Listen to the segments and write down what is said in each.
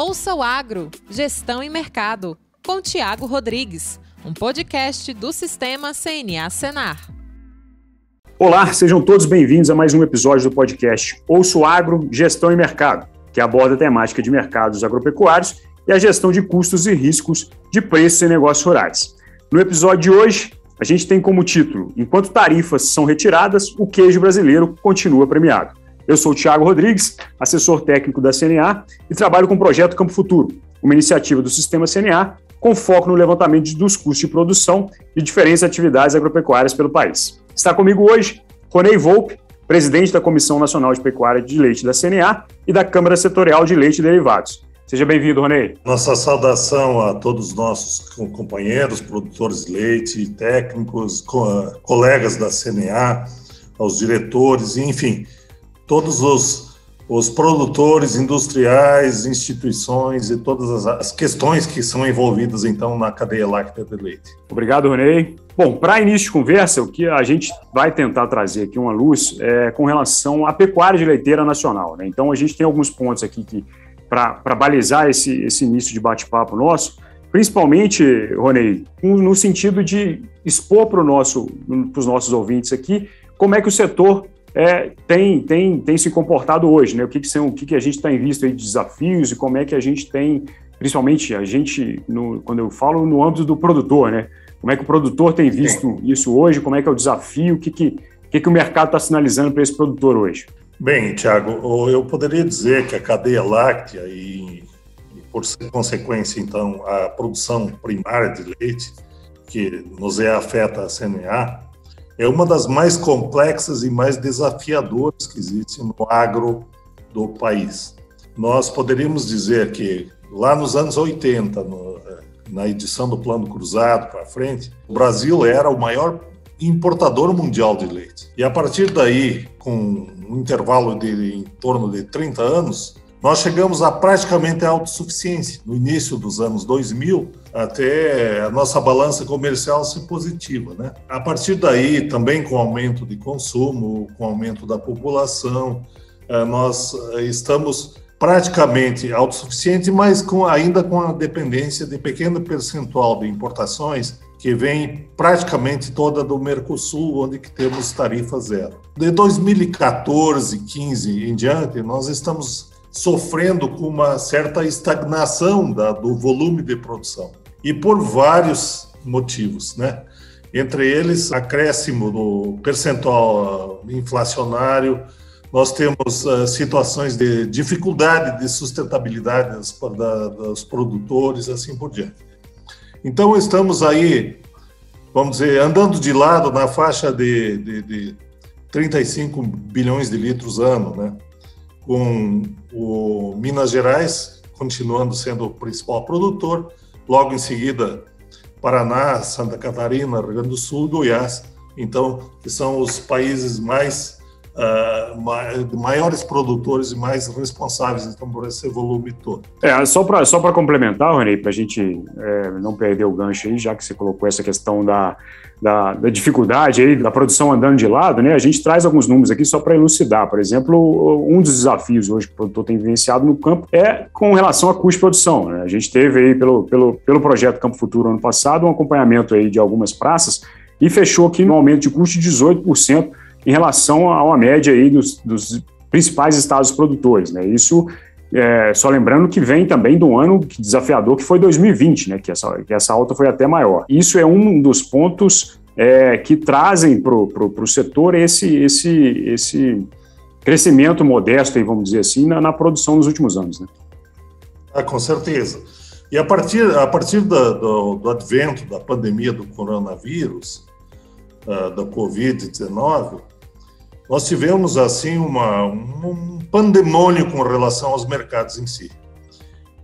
Ouça o Agro, Gestão e Mercado, com Tiago Rodrigues, um podcast do Sistema CNA Senar. Olá, sejam todos bem-vindos a mais um episódio do podcast Ouça o Agro, Gestão e Mercado, que aborda a temática de mercados agropecuários e a gestão de custos e riscos de preços em negócios rurais. No episódio de hoje, a gente tem como título: Enquanto tarifas são retiradas, o queijo brasileiro continua premiado. Eu sou o Thiago Rodrigues, assessor técnico da CNA e trabalho com o projeto Campo Futuro, uma iniciativa do Sistema CNA com foco no levantamento dos custos de produção de diferentes atividades agropecuárias pelo país. Está comigo hoje Ronei Volpe, presidente da Comissão Nacional de Pecuária de Leite da CNA e da Câmara Setorial de Leite e Derivados. Seja bem-vindo, Ronei. Nossa saudação a todos os nossos companheiros, produtores de leite, técnicos, colegas da CNA, aos diretores, enfim, todos os, os produtores industriais, instituições e todas as, as, questões que são envolvidas, então, na cadeia láctea de leite. Obrigado, Ronei. Bom, para início de conversa, o que a gente vai tentar trazer aqui uma luz é com relação à pecuária de leiteira nacional. Né? Então, a gente tem alguns pontos aqui que para balizar esse, esse início de bate-papo nosso, principalmente, Ronei, no sentido de expor para nosso, os nossos ouvintes aqui como é que o setor é, tem, tem, tem se comportado hoje, né? O que, que são, o que, que a gente tem visto aí de desafios e como é que a gente tem, principalmente a gente, no, quando eu falo no âmbito do produtor, né? Como é que o produtor tem visto Sim. isso hoje? Como é que é o desafio? O que, que, que, que o mercado está sinalizando para esse produtor hoje? Bem, Tiago, eu poderia dizer que a cadeia láctea e, e, por consequência, então, a produção primária de leite, que nos é afeta a CNA, é uma das mais complexas e mais desafiadoras que existe no agro do país. Nós poderíamos dizer que lá nos anos 80, no, eh, na edição do Plano Cruzado para frente, o Brasil era o maior importador mundial de leite. E a partir daí, com um intervalo de em torno de 30 anos, nós chegamos a praticamente a autossuficiência. No início dos anos 2000, até a nossa balança comercial ser positiva. Né? A partir daí, também com aumento de consumo, com aumento da população, eh, nós eh, estamos praticamente autossuficientes, mas com, ainda com a dependência de pequeno percentual de importações que vem praticamente toda do Mercosul, onde que temos tarifa zero. De 2014, 15 em diante, nós estamos sofrendo com uma certa estagnação da, do volume de produção. E por vários motivos, né? Entre eles, acréscimo do percentual ah, inflacionário, nós temos uh, situações de dificuldade de sustentabilidade das, da, dos produtores, assim por diante. Então, estamos aí, vamos dizer, andando de lado na faixa de, de, de 35 bilhões de litros ano, né? Com o Minas Gerais continuando sendo o principal produtor, logo em seguida Paraná, Santa Catarina, Rio Grande do Sul, Goiás, então que são os países mais uh, maiores produtores e mais responsáveis então por esse volume todo. É só para só para complementar, Rony, para a gente é, não perder o gancho aí, já que você colocou essa questão da da, da, dificuldade aí, da produção andando de lado, né, a gente traz alguns números aqui só para elucidar. Por exemplo, um dos desafios hoje que o produtor tem vivenciado no campo é com relação a custo de produção. Né? A gente teve aí, pelo, pelo, pelo projeto Campo Futuro ano passado, um acompanhamento aí de algumas praças e fechou aqui no aumento de custo de 18% em relação a uma média aí dos, dos principais estados produtores. Né? Isso é, só lembrando que vem também do ano desafiador que foi 2020, né, que, essa, que essa alta foi até maior. Isso é um dos pontos é, que trazem para o setor esse, esse, esse crescimento modesto, vamos dizer assim, na, na produção nos últimos anos. Né? Ah, com certeza. E a partir, a partir da, do, do, advento da pandemia do coronavírus, uh, da Covid-19, nós tivemos assim uma, um pandemônio com relação aos mercados em si.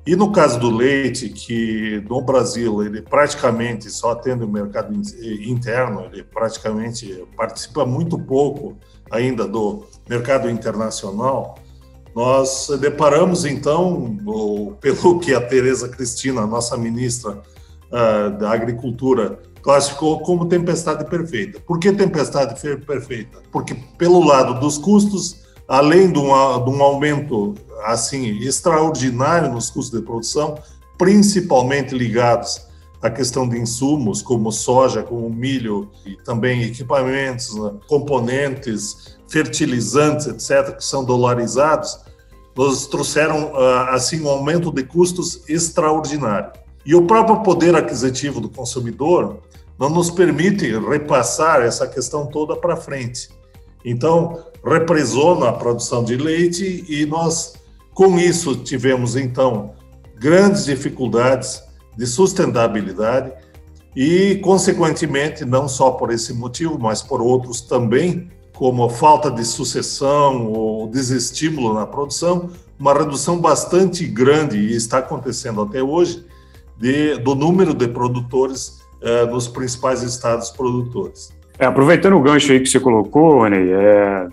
E no caso do leite, que no Brasil ele praticamente só atende o mercado interno, ele praticamente participa muito pouco ainda do mercado internacional, nós deparamos então, pelo que a Tereza Cristina, nossa ministra uh, da Agricultura, classificou como tempestade perfeita. Por que tempestade perfeita? Porque, pelo lado dos custos, além de, de um aumento assim extraordinário nos custos de produção, principalmente ligados à questão de insumos como soja, como milho e também equipamentos, né, componentes, fertilizantes, etc, que são dolarizados, nos trouxeram ah, assim um aumento de custos extraordinário. E o próprio poder aquisitivo do consumidor não nos permite repassar essa questão toda para frente. Então, represou na produção de leite e nós, com isso, tivemos então grandes dificuldades de sustentabilidade e, consequentemente, não só por esse motivo, mas por outros também, como a falta de sucessão ou desestímulo na produção, uma redução bastante grande, e está acontecendo até hoje, de, do número de produtores nos principais estados produtores. É, aproveitando o gancho aí que você colocou, Rony, é,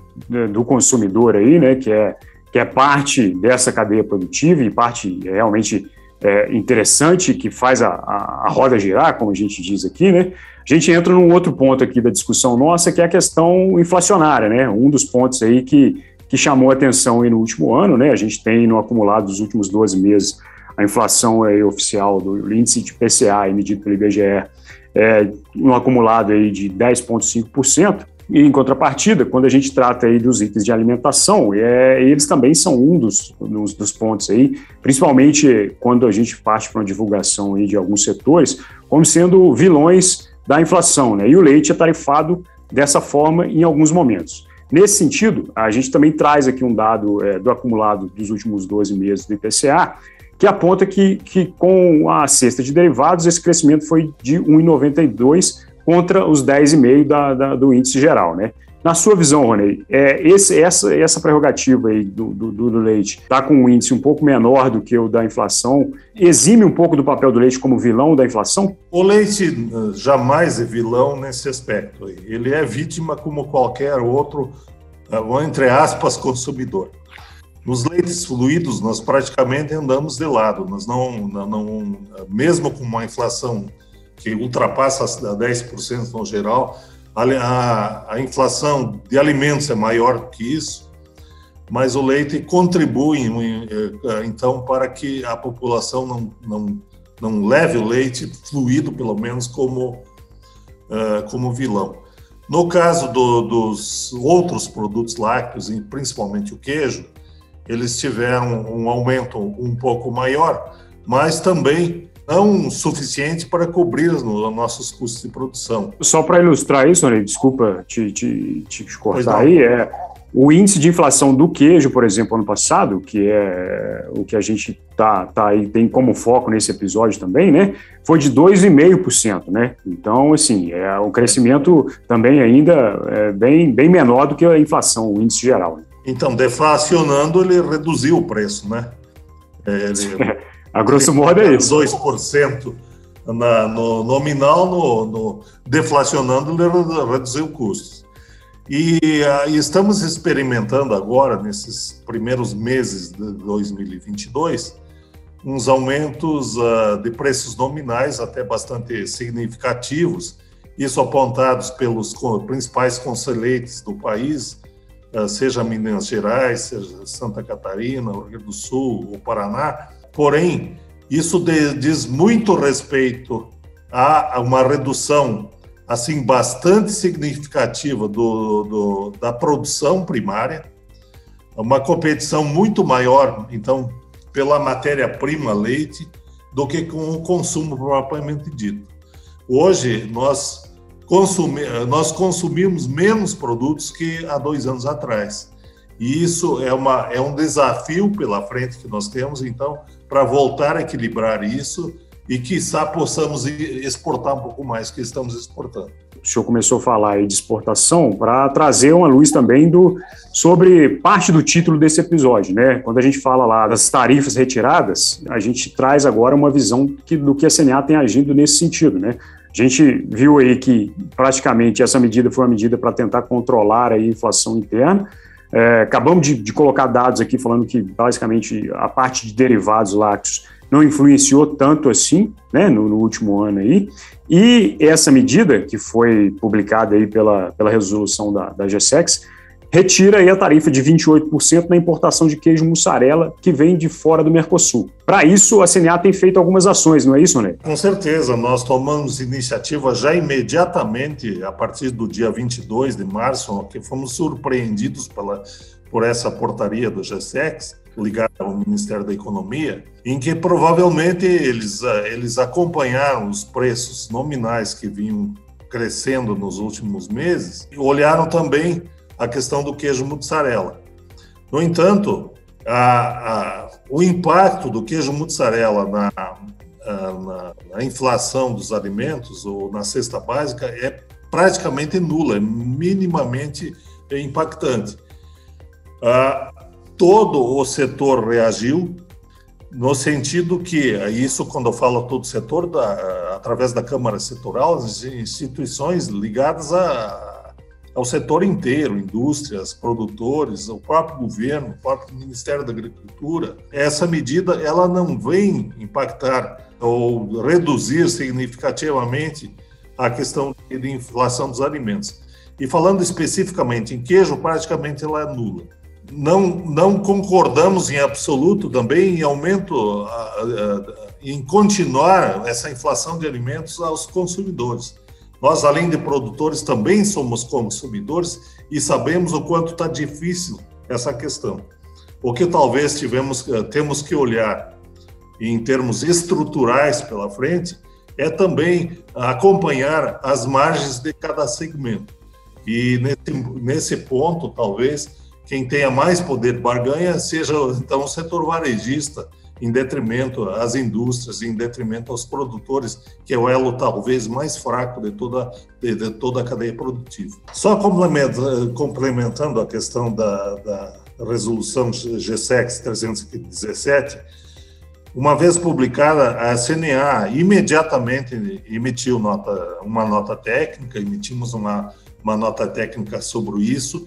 do consumidor aí, né, que é, que é parte dessa cadeia produtiva e parte realmente é, interessante que faz a, a, a, roda girar, como a gente diz aqui, né? A gente entra num outro ponto aqui da discussão nossa, que é a questão inflacionária, né? Um dos pontos aí que, que chamou atenção aí no último ano, né? A gente tem no acumulado dos últimos 12 meses a inflação aí oficial do índice de PCA medido pelo IBGE é, um acumulado aí de 10,5%. E em contrapartida, quando a gente trata aí dos itens de alimentação, é, eles também são um dos, dos, dos, pontos aí, principalmente quando a gente parte para uma divulgação aí de alguns setores, como sendo vilões da inflação, né? E o leite é tarifado dessa forma em alguns momentos. Nesse sentido, a gente também traz aqui um dado é, do acumulado dos últimos 12 meses do IPCA, que aponta que, que com a cesta de derivados, esse crescimento foi de 1,92 contra os 10,5 da, da, do índice geral, né? Na sua visão, Rony, é, esse, essa, essa prerrogativa aí do, do, do leite está com um índice um pouco menor do que o da inflação, exime um pouco do papel do leite como vilão da inflação? O leite eh, jamais é vilão nesse aspecto. Ele é vítima como qualquer outro, eh, entre aspas, consumidor. Nos leites fluidos, nós praticamente andamos de lado. Nós não, não, não mesmo com uma inflação que ultrapassa 10% no geral, a, a, a, inflação de alimentos é maior que isso, mas o leite contribui, eh, então, para que a população não, não, não leve o leite fluido, pelo menos, como, uh, como vilão. No caso do, dos outros produtos lácteos, e principalmente o queijo, eles tiveram um aumento um pouco maior, mas também não suficiente para cobrir os nossos custos de produção. Só para ilustrar isso, Rony, desculpa te, te, te cortar aí, é, o índice de inflação do queijo, por exemplo, ano passado, que é o que a gente tá, tá aí, tem como foco nesse episódio também, né? Foi de 2,5%, né? Então, assim, é um crescimento também ainda é bem, bem menor do que a inflação, o índice geral. Né? Então, deflacionando, ele reduziu o preço, né? É, ele, a grosso modo é isso. 2% na, no nominal, no, no, deflacionando, ele reduziu custos. E, e estamos experimentando agora, nesses primeiros meses de 2022, uns aumentos uh, de preços nominais até bastante significativos, isso apontados pelos principais conselheiros do país, seja Minas Gerais, seja Santa Catarina, Rio Grande do Sul ou Paraná. Porém, isso diz muito respeito a uma redução assim bastante significativa do, do, da produção primária, uma competição muito maior, então, pela matéria-prima leite do que com o consumo propriamente dito. Hoje, nós consumir, nós consumimos menos produtos que há dois anos atrás. E isso é, uma, é um desafio pela frente que nós temos, então, para voltar a equilibrar isso e, quiçá, possamos exportar um pouco mais que estamos exportando. O senhor começou a falar aí de exportação para trazer uma luz também do, sobre parte do título desse episódio, né? Quando a gente fala lá das tarifas retiradas, a gente traz agora uma visão que, do que a CNA tem agindo nesse sentido, né? A gente viu aí que praticamente essa medida foi uma medida para tentar controlar a inflação interna. É, acabamos de, de, colocar dados aqui falando que basicamente a parte de derivados lácteos não influenciou tanto assim, né, no, no, último ano aí. E essa medida que foi publicada aí pela, pela resolução da, da GSEX retira aí a tarifa de 28% na importação de queijo mussarela que vem de fora do Mercosul. Para isso, a CNA tem feito algumas ações, não é isso, Né? Com certeza, nós tomamos iniciativa já imediatamente, a partir do dia 22 de março, que fomos surpreendidos pela, por essa portaria do GSEX, ligada ao Ministério da Economia, em que provavelmente eles, eles acompanharam os preços nominais que vinham crescendo nos últimos meses e olharam também a questão do queijo mussarela. No entanto, a, a, o impacto do queijo mussarela na, na, na, inflação dos alimentos ou na cesta básica é praticamente nula, é minimamente impactante. Ah, todo o setor reagiu no sentido que, isso quando eu falo todo o setor, da, através da Câmara Setorial, as instituições ligadas a, ao setor inteiro, indústrias, produtores, o próprio governo, o próprio Ministério da Agricultura. Essa medida ela não vem impactar ou reduzir significativamente a questão de inflação dos alimentos. E falando especificamente em queijo, praticamente ela é nula. Não, não concordamos em absoluto também em aumento, em continuar essa inflação de alimentos aos consumidores. Nós, além de produtores, também somos consumidores e sabemos o quanto está difícil essa questão. O que talvez tivemos, eh, temos que olhar em termos estruturais pela frente é também acompanhar as margens de cada segmento. E nesse, nesse ponto, talvez, quem tenha mais poder de barganha seja então o setor varejista, em detrimento às indústrias, em detrimento aos produtores, que é o elo talvez mais fraco de toda, de, de toda a cadeia produtiva. Só complementando a questão da, da resolução GSEX 317, uma vez publicada, a CNA imediatamente emitiu nota, uma nota técnica, emitimos uma, uma nota técnica sobre isso,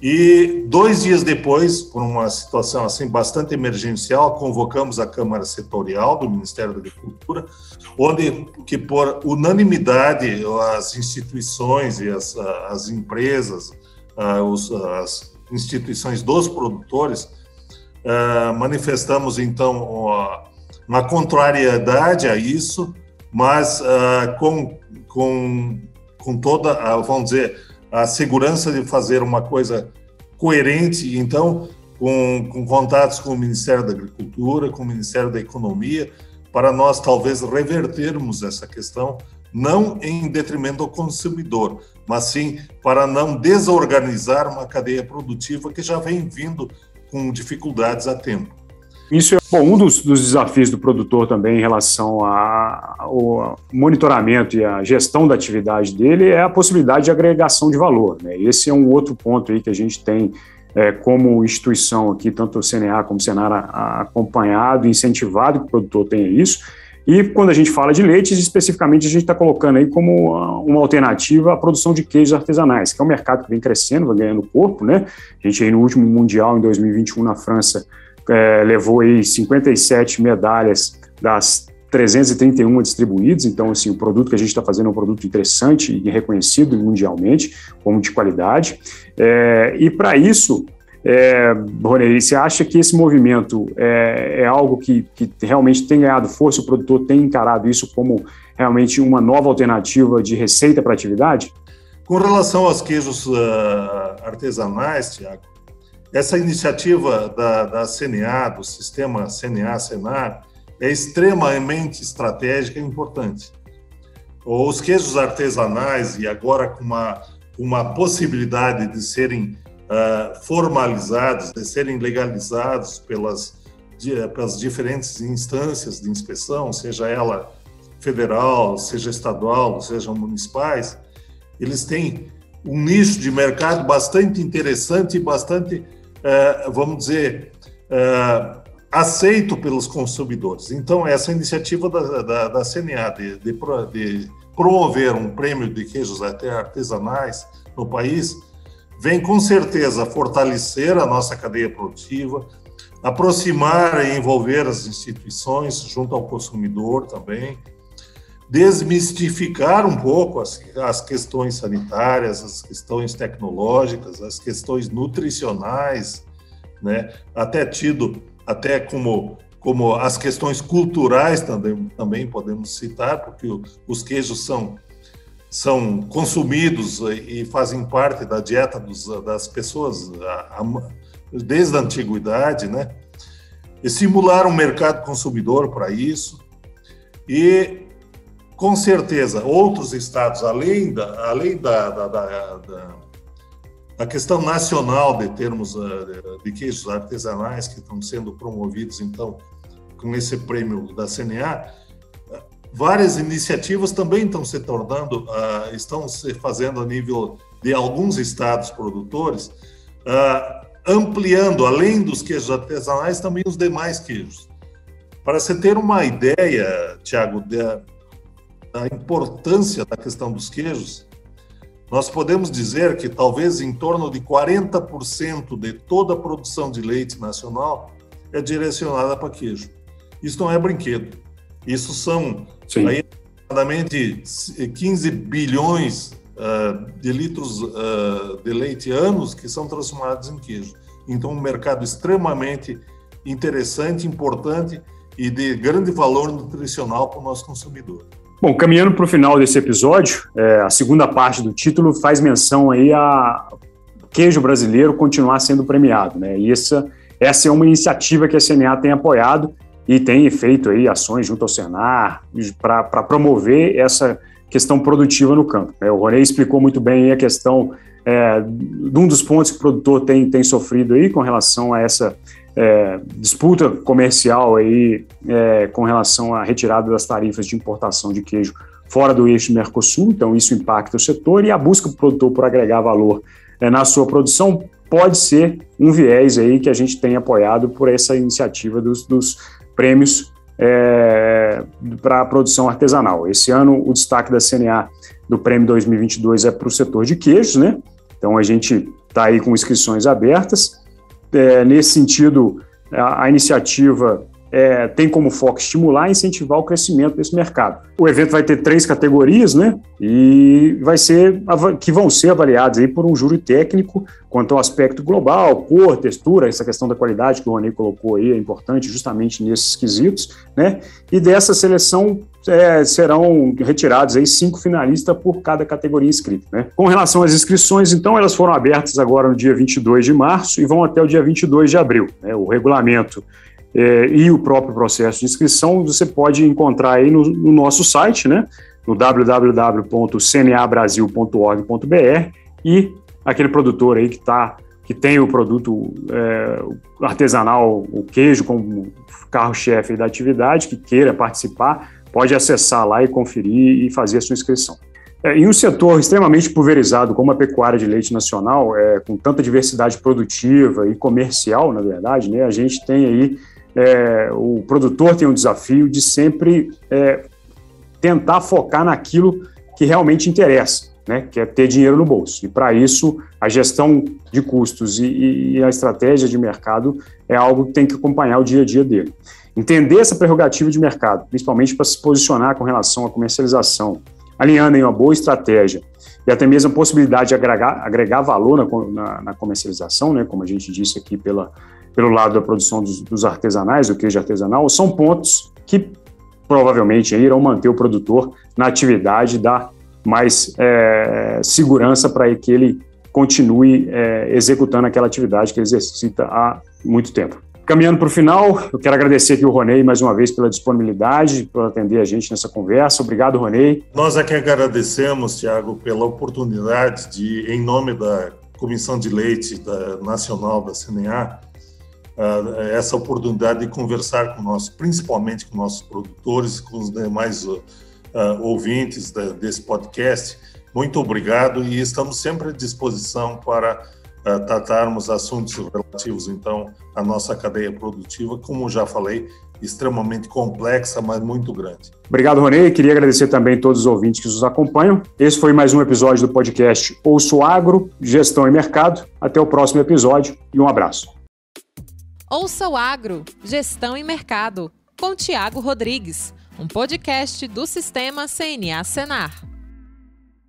e dois dias depois, por uma situação assim bastante emergencial, convocamos a Câmara Setorial do Ministério da Agricultura, onde que por unanimidade as instituições e as, as empresas, as instituições dos produtores, manifestamos então uma contrariedade a isso, mas com, com, com toda, vamos dizer, a segurança de fazer uma coisa coerente, então, com, com contatos com o Ministério da Agricultura, com o Ministério da Economia, para nós talvez revertermos essa questão, não em detrimento do consumidor, mas sim para não desorganizar uma cadeia produtiva que já vem vindo com dificuldades há tempo. Isso é bom, um dos, dos, desafios do produtor também em relação ao monitoramento e à gestão da atividade dele é a possibilidade de agregação de valor. Né? Esse é um outro ponto aí que a gente tem é, como instituição aqui, tanto o CNA como o Senar, acompanhado, incentivado que o produtor tenha isso. E quando a gente fala de leites, especificamente a gente está colocando aí como uma alternativa à produção de queijos artesanais, que é um mercado que vem crescendo, vai ganhando corpo, né? A gente aí no último Mundial, em 2021, na França, é, levou aí 57 medalhas das 331 distribuídas, então assim, o produto que a gente está fazendo é um produto interessante e reconhecido mundialmente como de qualidade. É, e para isso, é, Rony, você acha que esse movimento é, é algo que, que, realmente tem ganhado força, o produtor tem encarado isso como realmente uma nova alternativa de receita para atividade? Com relação aos queijos uh, artesanais, Tiago, essa iniciativa da, da CNA, do sistema CNA-Senar, é extremamente estratégica e importante. Os queijos artesanais, e agora com uma, uma possibilidade de serem uh, formalizados, de serem legalizados pelas, pelas diferentes instâncias de inspeção, seja ela federal, seja estadual, sejam municipais, eles têm um nicho de mercado bastante interessante e bastante vamos dizer, é, aceito pelos consumidores. Então, essa iniciativa da, da, da CNA de, de, de, promover um prêmio de queijos até artesanais no país vem com certeza fortalecer a nossa cadeia produtiva, aproximar e envolver as instituições junto ao consumidor também, desmistificar um pouco as, as questões sanitárias, as questões tecnológicas, as questões nutricionais, né? Até tido até como como as questões culturais também, também podemos citar, porque os queijos são, são consumidos e fazem parte da dieta dos, das pessoas desde a antiguidade, né? Estimular um mercado consumidor para isso e, com certeza, outros estados, além da, além da, da, da, da questão nacional de termos de queijos artesanais que estão sendo promovidos, então, com esse prêmio da CNA, várias iniciativas também estão se tornando, uh, estão se fazendo a nível de alguns estados produtores, uh, ampliando, além dos queijos artesanais, também os demais queijos. Para você ter uma ideia, Tiago, da, importância da questão dos queijos, nós podemos dizer que talvez em torno de 40% de toda a produção de leite nacional é direcionada para queijo. Isso não é brinquedo. Isso são aí, aproximadamente 15 bilhões uh, de litros uh, de leite anos que são transformados em queijo. Então, um mercado extremamente interessante, importante e de grande valor nutricional para o nosso consumidor. Bom, caminhando para o final desse episódio, é, a segunda parte do título faz menção aí a queijo brasileiro continuar sendo premiado, né? E essa, essa é uma iniciativa que a CNA tem apoiado e tem feito aí ações junto ao Senar para promover essa questão produtiva no campo. Né? O Ronei explicou muito bem a questão é, de um dos pontos que o produtor tem, tem sofrido aí com relação a essa é, disputa comercial aí é, com relação à retirada das tarifas de importação de queijo fora do eixo Mercosul, então isso impacta o setor e a busca do produtor por agregar valor é, na sua produção pode ser um viés aí que a gente tem apoiado por essa iniciativa dos, dos prêmios é, para a produção artesanal. Esse ano, o destaque da CNA do prêmio 2022 é para o setor de queijos, né? Então, a gente está aí com inscrições abertas. É, nesse sentido, a, a iniciativa é, tem como foco estimular e incentivar o crescimento desse mercado. O evento vai ter três categorias, né? E vai ser que vão ser avaliadas aí por um júri técnico quanto ao aspecto global, cor, textura, essa questão da qualidade que o Rony colocou aí é importante justamente nesses quesitos, né? E dessa seleção é, serão retirados aí cinco finalistas por cada categoria inscrita. Né? Com relação às inscrições, então, elas foram abertas agora no dia 22 de março e vão até o dia 22 de abril. Né? O regulamento é, e o próprio processo de inscrição você pode encontrar aí no, no nosso site, né, no www.cnabrasil.org.br e aquele produtor aí que tá que tem o produto é, artesanal, o queijo como carro-chefe da atividade, que queira participar, pode acessar lá e conferir e fazer a sua inscrição. É, em um setor extremamente pulverizado como a pecuária de leite nacional, é, com tanta diversidade produtiva e comercial, na verdade, né, a gente tem aí é, o produtor tem um desafio de sempre é, tentar focar naquilo que realmente interessa, né, que é ter dinheiro no bolso. E para isso, a gestão de custos e, e, a estratégia de mercado é algo que tem que acompanhar o dia a dia dele. Entender essa prerrogativa de mercado, principalmente para se posicionar com relação à comercialização, alinhando em uma boa estratégia e até mesmo a possibilidade de agregar, agregar valor na, na, na comercialização, né, como a gente disse aqui pela pelo lado da produção dos, dos artesanais, do queijo artesanal, são pontos que provavelmente irão manter o produtor na atividade, dar mais é, segurança para que ele continue é, executando aquela atividade que ele exercita há muito tempo. Caminhando para o final, eu quero agradecer aqui o Ronei mais uma vez pela disponibilidade, por atender a gente nessa conversa. Obrigado, Ronei. Nós é que agradecemos, Tiago, pela oportunidade de, em nome da Comissão de Leite da Nacional da CNA, uh, essa oportunidade de conversar com nós, principalmente com nossos produtores, com os demais uh, ouvintes desse podcast. Muito obrigado e estamos sempre à disposição para tratarmos assuntos relativos, então, à nossa cadeia produtiva, como já falei, extremamente complexa, mas muito grande. Obrigado, Ronê. Queria agradecer também a todos os ouvintes que nos acompanham. Esse foi mais um episódio do podcast Ouço Agro, Gestão e Mercado. Até o próximo episódio e um abraço. Ouça o Agro, Gestão e Mercado, com Tiago Rodrigues, um podcast do Sistema CNA Senar.